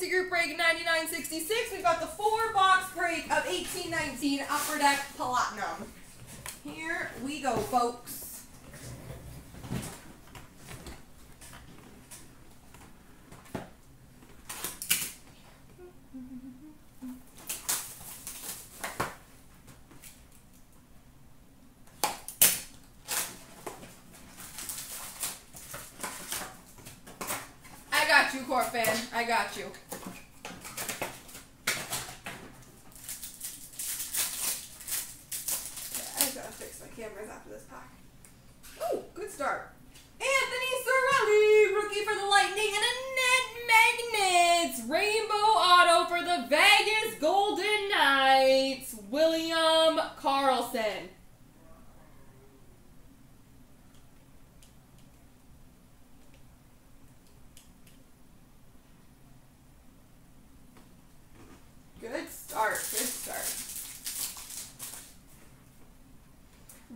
into group break 9966. We've got the four box break of 1819 Upper Deck Platinum. Here we go, folks. I got you, Court fan. I got you. Cameras after this pack. Ooh, good start. Anthony Cirelli, rookie for the Lightning, and a net magnets. Rainbow auto for the Vegas Golden Knights. William Karlsson. Good start. Good start.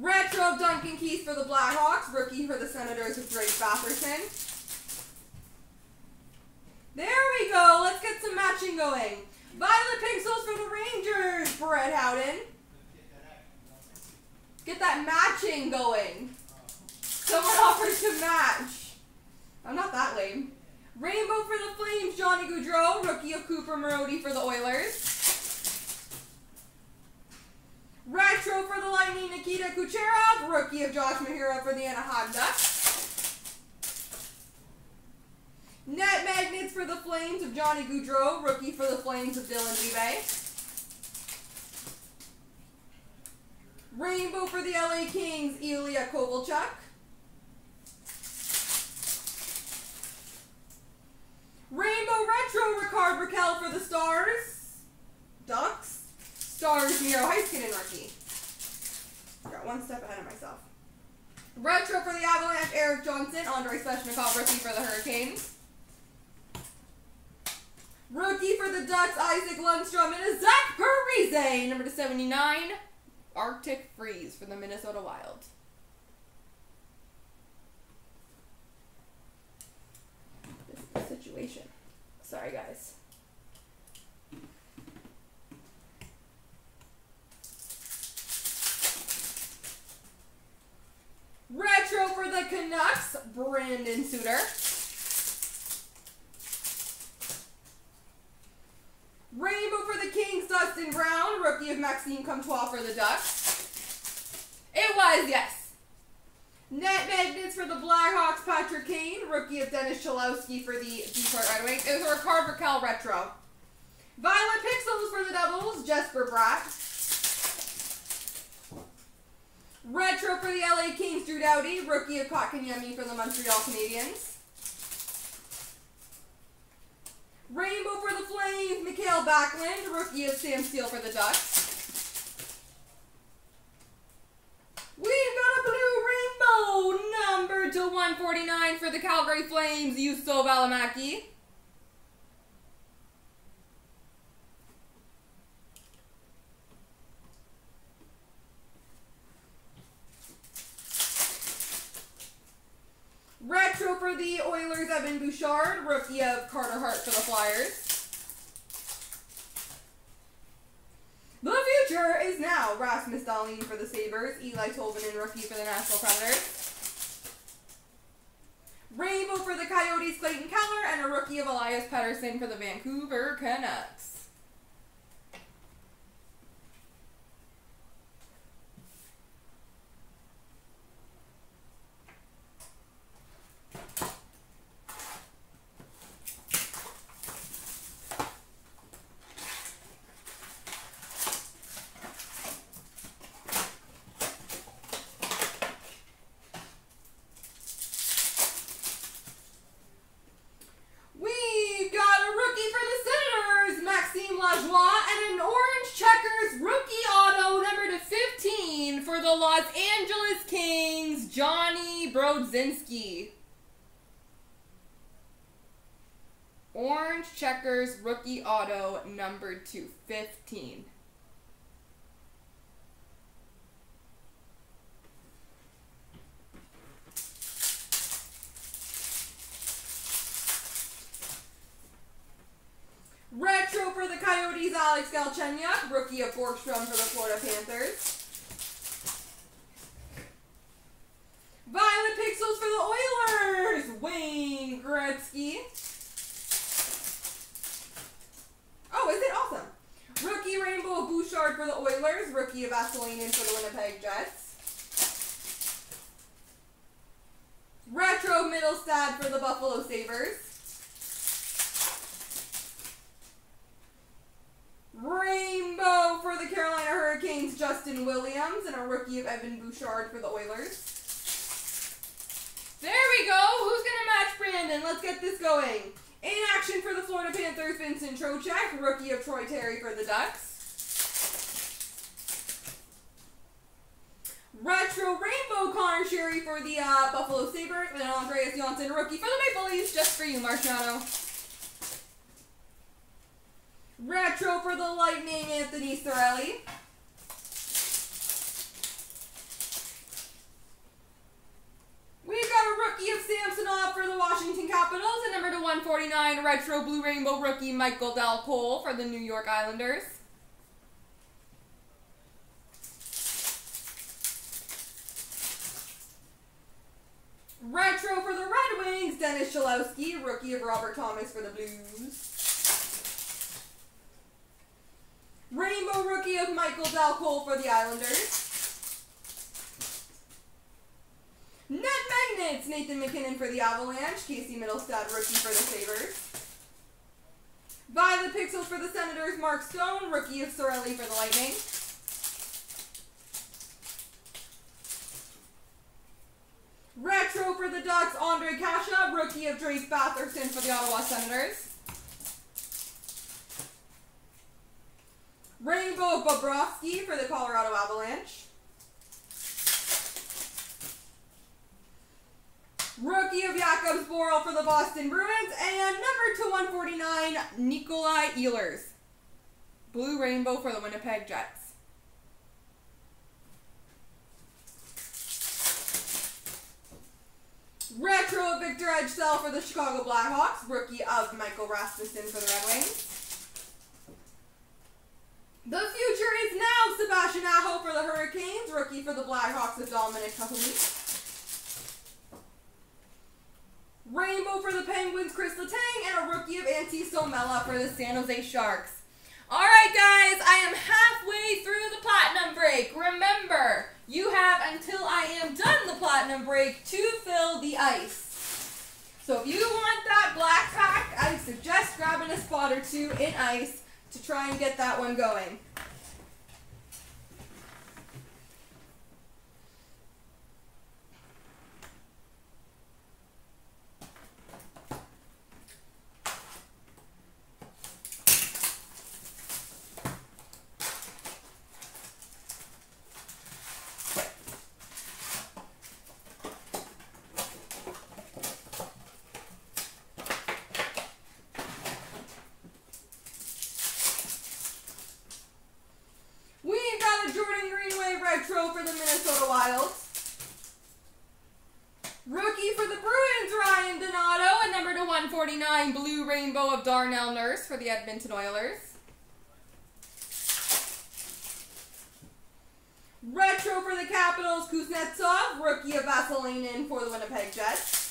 Retro Duncan Keith for the Blackhawks. Rookie for the Senators with Drake Batherson. There we go. Let's get some matching going. Violet Pixels for the Rangers. Brett Howden. Get that matching going. Someone offers to match. I'm not that lame. Rainbow for the Flames, Johnny Gaudreau. Rookie of Cooper Marody for the Oilers. For the Lightning, Nikita Kucherov. Rookie of Josh Mahura for the Anaheim Ducks. Net Magnets for the Flames of Johnny Gaudreau. Rookie for the Flames of Dillon Dubé. Rainbow for the LA Kings, Ilya Kovalchuk. Rainbow Retro Rickard Rakell for the Stars. Ducks. Stars Miro Heiskanen rookie. Got one step ahead of myself. Retro for the Avalanche, Andrei Svechnikov rookie for the Hurricanes. Rookie for the Ducks, Isaac Lundstrom, and a Zach Parise, number to 79. Arctic Freeze for the Minnesota Wild. This is the situation. Sorry, guys. Retro for the Canucks, Brandon Sutter. Rainbow for the Kings, Dustin Brown. Rookie of Maxime Comtois for the Ducks. It was, yes. Net Magnets for the Blackhawks, Patrick Kane. Rookie of Dennis Cholowski for the Detroit Red Wings. It was a Rickard Rakell Retro. Violet Pixels for the Devils, Jesper Bratt. Retro for the LA Kings, Drew Doughty. Rookie of Kotkaniemi for the Montreal Canadiens. Rainbow for the Flames, Mikael Backlund. Rookie of Sam Steel for the Ducks. 49 for the Calgary Flames, Juuso Valimaki. Retro for the Oilers, Evan Bouchard. Rookie of Carter Hart for the Flyers. The future is now Rasmus Dahlin for the Sabres, Eeli Tolvanen, rookie for the Nashville Predators. Rainbow for the Coyotes, Clayton Keller. And a rookie of Elias Pettersson for the Vancouver Canucks. We've got a rookie for the Senators, Maxime Lajoie, and an orange checkers rookie auto number to 15 for the Los Angeles Kings, Johnny Brodzinski. Orange checkers rookie auto number to 15. Retro for the Coyotes, Alex Galchenyuk, rookie of Borgstrom for the Florida Panthers. Violet Pixels for the Oilers, Wayne Gretzky. Oh, is it awesome? Rookie Bouchard for the Oilers, rookie of Vesalainen for the Winnipeg Jets. Retro Mittelstadt for the Buffalo Sabres. Rainbow for the Carolina Hurricanes, Justin Williams, and a rookie of Evan Bouchard for the Oilers. There we go. Who's going to match Brandon? Let's get this going. In action for the Florida Panthers, Vincent Trocheck, rookie of Troy Terry for the Ducks. Retro Rainbow Conor Sheary for the uh, Buffalo Sabres, and Andreas Johnsson, rookie for the Maple Leafs, just for you, Marciano. Retro for the Lightning, Anthony Cirelli. We've got a rookie of Samsonov for the Washington Capitals, and number to 149, Retro Blue Rainbow rookie Michael Colle for the New York Islanders. Retro for the Red Wings, Dennis Cholowski, rookie of Robert Thomas for the Blues. Rainbow rookie of Michael Dal Colle for the Islanders. Net Magnets, Nathan MacKinnon for the Avalanche, Casey Mittelstadt rookie for the Sabres. Violet Pixels for the Senators, Mark Stone, rookie of Cirelli for the Lightning. Retro for the Ducks, Ondrej Kase, rookie of Drake Batherson for the Ottawa Senators. Rainbow Bobrovsky for the Colorado Avalanche. Rookie of Jakub Zboril for the Boston Bruins. And number to 149, Nikolai Ehlers. Blue Rainbow for the Winnipeg Jets. Retro Victor Ejdsell for the Chicago Blackhawks. Rookie of Michael Rasmussen for the Red Wings. The future is now Sebastian Aho for the Hurricanes. Rookie for the Blackhawks of Dominik Kahun. Rainbow for the Penguins, Chris Letang, and a rookie of Antti Suomela for the San Jose Sharks. Alright guys, I am halfway through the Platinum Break. Remember, you have until I am done the Platinum Break to fill the ice. So if you want that black pack, I suggest grabbing a spot or two in ice to try and get that one going. We've got a Jordan Greenway retro for the Rookie for the Bruins, Ryan Donato, and number to 149, Blue Rainbow of Darnell Nurse for the Edmonton Oilers. Retro for the Capitals, Kuznetsov, rookie of Vesalainen for the Winnipeg Jets.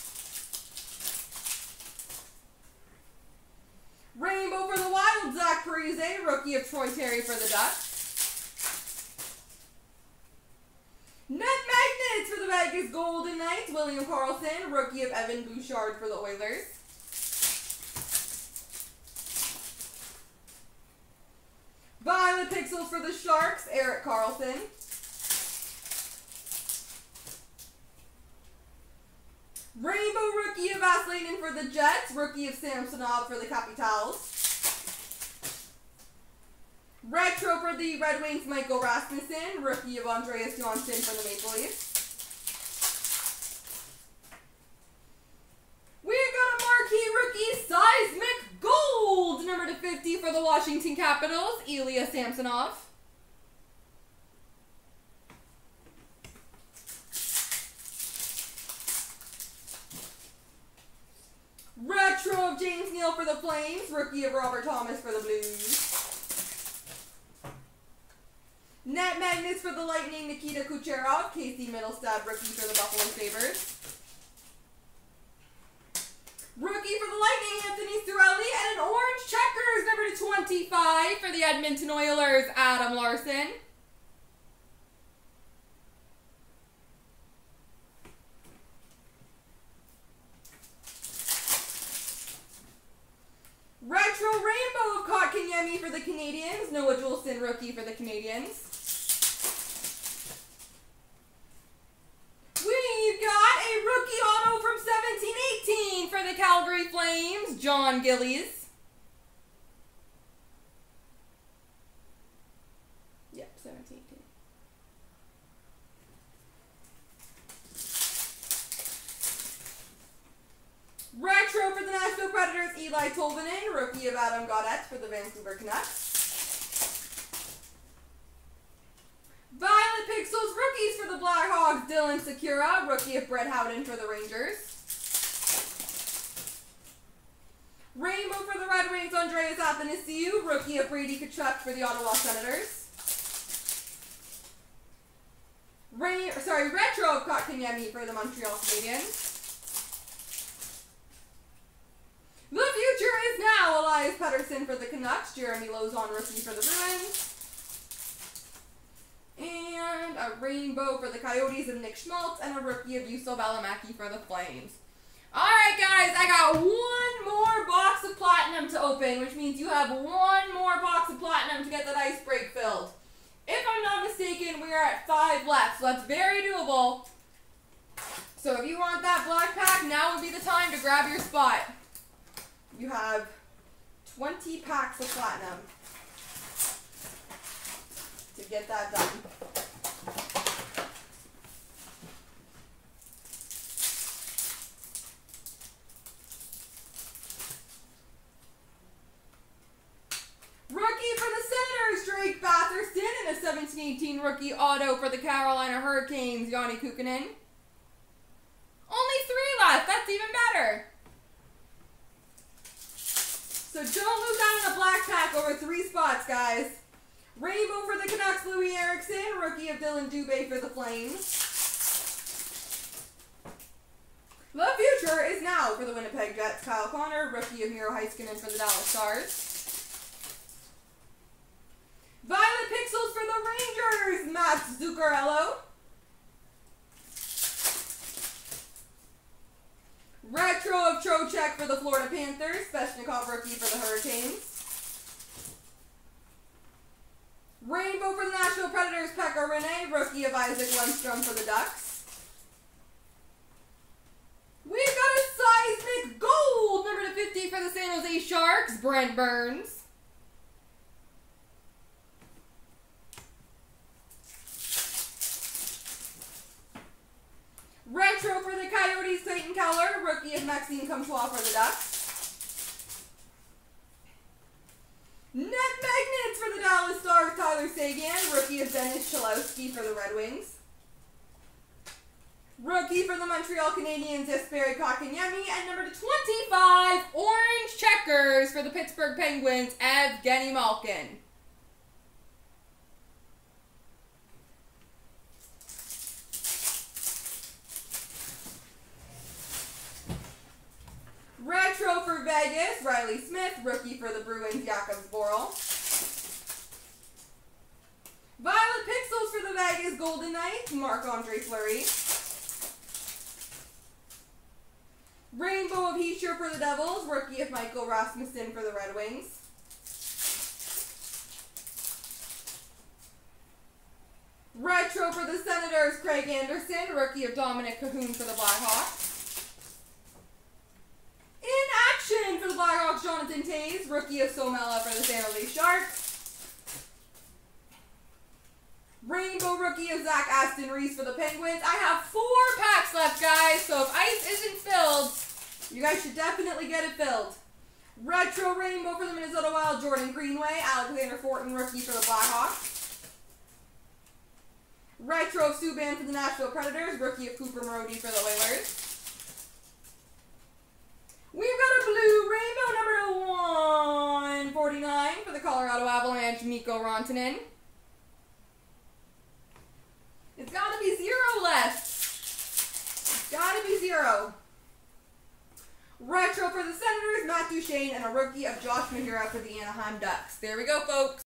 Rainbow for the Wild, Zach Parise, rookie of Troy Terry for the Ducks. Net Golden Knights, William Karlsson, rookie of Evan Bouchard for the Oilers. Violet Pixels for the Sharks, Erik Karlsson. Rainbow rookie of Vesalainen for the Jets, rookie of Samsonov for the Capitals. Retro for the Red Wings, Michael Rasmussen, rookie of Andreas Johnsson for the Maple Leafs. Washington Capitals, Ilya Samsonov. Retro of James Neal for the Flames. Rookie of Robert Thomas for the Blues. Net Magnets for the Lightning, Nikita Kucherov. Casey Mittelstadt, rookie for the Buffalo Sabres. 25 for the Edmonton Oilers, Adam Larsson. Retro Rainbow of Kotkaniemi for the Canadiens. Noah Juulsen, rookie for the Canadiens. We've got a rookie auto from 1718 for the Calgary Flames, Jon Gillies. Yep, 1718. Retro for the Nashville Predators, Tolvanen. Rookie of Adam Gaudette for the Vancouver Canucks. Violet Pixels rookies for the Blackhawks, Dylan Sikura. Rookie of Brett Howden for the Rangers. Rainbow for the Red Wings, Andreas Athanasiou. Rookie of Brady Tkachuk for the Ottawa Senators. Rain, sorry, Retro of Kotkaniemi for the Montreal Canadiens. The future is now For the Canucks, Jeremy Lauzon rookie for the Bruins. And a rainbow for the Coyotes of Nick Schmaltz, and a rookie of Juuso Valimaki for the Flames. Alright guys, I got one more box of Platinum to open, which means you have one more box of Platinum to get that ice break filled. If I'm not mistaken, we are at five left, so that's very doable. So if you want that black pack, now would be the time to grab your spot. You have 20 packs of Platinum to get that done. Rookie for the Senators, Drake Batherson, and a 1718 rookie auto for the Carolina Hurricanes, Janne Kuokkanen. Only three left. That's even better. So don't lose out on a black pack over three spots, guys. Rainbow for the Canucks, Loui Eriksson. Rookie of Dillon Dubé for the Flames. The future is now for the Winnipeg Jets. Kyle Connor, rookie of Miro Heiskanen for the Dallas Stars. Violet Pixels for the Rangers, Max Zuccarello. Retro of Trocheck for the Florida Panthers, Svechnikov rookie for the Hurricanes. Rainbow for the Nashville Predators, Pekka Rinne, rookie of Isaac Lundstrom for the Ducks. We've got a seismic gold, number to 50 for the San Jose Sharks, Brent Burns. Retro for the Coyotes, Clayton Keller, rookie of Maxime Comtois for the Ducks. Net magnets for the Dallas Stars, Tyler Seguin, rookie of Dennis Cholowski for the Red Wings. Rookie for the Montreal Canadiens, Jesperi Kotkaniemi, and number 25, orange checkers for the Pittsburgh Penguins, Evgeny Malkin. Retro for Vegas, Riley Smith. Rookie for the Bruins, Jakub Zboril. Violet Pixels for the Vegas Golden Knights, Marc-Andre Fleury. Rainbow of Hischier for the Devils, rookie of Michael Rasmussen for the Red Wings. Retro for the Senators, Craig Anderson, rookie of Dominik Kahun for the Blackhawks. In action for the Jonathan Toews, rookie of Suomela for the San Jose Sharks. Rainbow rookie of Zach Aston Reese for the Penguins. I have four packs left, guys, so if ice isn't filled, you guys should definitely get it filled. Retro Rainbow for the Minnesota Wild, Jordan Greenway. Alexander Fortin, rookie for the Blackhawks. Retro Subban for the Nashville Predators, rookie of Cooper Marody for the Oilers. We've got rainbow number to 149 for the Colorado Avalanche, Mikko Rantanen. It's gotta be zero left. It's gotta be zero. Retro for the Senators, Matt Duchene, and a rookie of Josh Mahura for the Anaheim Ducks. There we go, folks.